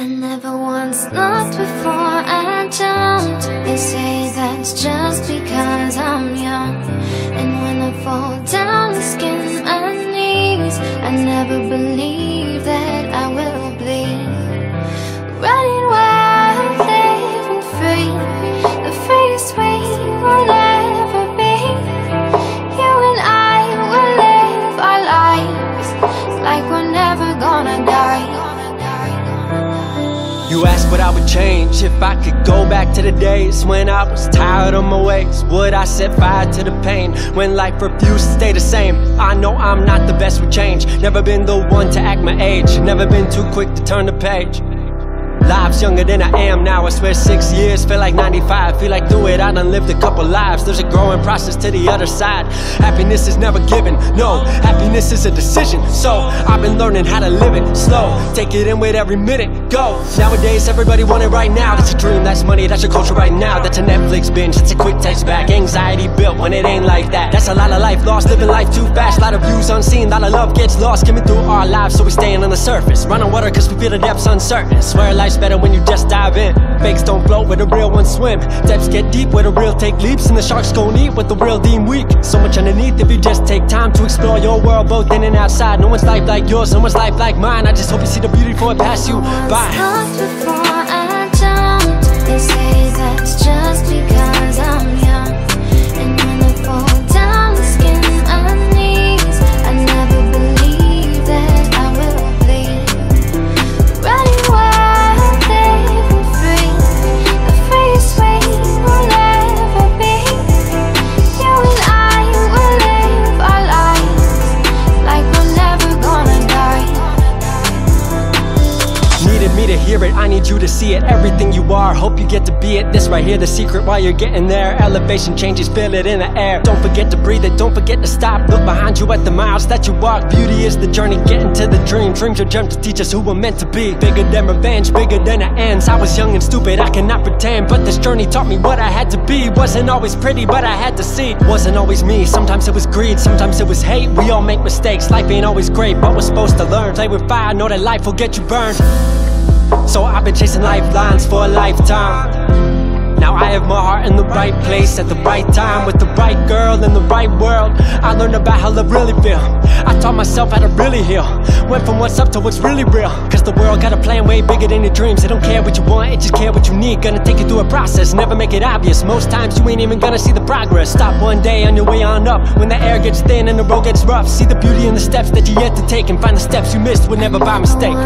I never once looked before I jumped. They say that's just because I'm young. And when I fall down to skin my knees, I never believe You ask what I would change if I could go back to the days when I was tired of my ways. Would I set fire to the pain when life refused to stay the same? I know I'm not the best with change. Never been the one to act my age. Never been too quick to turn the page. Lives younger than I am now. I swear six years feel like 95. Feel like through it, I done lived a couple lives. There's a growing process to the other side. Happiness is never given. No, happiness is a decision. So I've been learning how to live it slow. Take it in with every minute. Go. Nowadays, everybody want it right now. That's a dream. That's money. That's your culture right now. That's a Netflix binge. That's a quick text back. Anxiety built when it ain't like that. That's a lot of life lost. Living life too fast. lot of views unseen. lot of love gets lost. Coming through our lives, so we staying on the surface. Running water cause we feel the depths uncertain. Swear life's better when you just dive in. Fakes don't float where the real ones swim. Depths get deep where the real take leaps. And the sharks gon' eat what the real deem weak. So much underneath if you just take time to explore your world, both in and outside. No one's life like yours, no one's life like mine. I just hope you see the beauty before it pass you by. Me to hear it, I need you to see it. Everything you are, hope you get to be it. This right here, the secret while you're getting there. Elevation changes, feel it in the air. Don't forget to breathe it, don't forget to stop. Look behind you at the miles that you walk. Beauty is the journey, getting to the dream. Dreams are germs to teach us who we're meant to be. Bigger than revenge, bigger than the ends. I was young and stupid, I cannot pretend. But this journey taught me what I had to be. Wasn't always pretty, but I had to see. Wasn't always me, sometimes it was greed, sometimes it was hate. We all make mistakes, life ain't always great, but we're supposed to learn. Play with fire, know that life will get you burned. Been chasing lifelines for a lifetime. Now I have my heart in the right place at the right time with the right girl in the right world. I learned about how love really feel. I taught myself how to really heal. Went from what's up to what's really real. Cause the world got a plan way bigger than your dreams. They don't care what you want, it just care what you need. Gonna take you through a process, never make it obvious. Most times you ain't even gonna see the progress. Stop one day on your way on up. When the air gets thin and the road gets rough. See the beauty in the steps that you yet to take and find the steps you missed were never by mistake.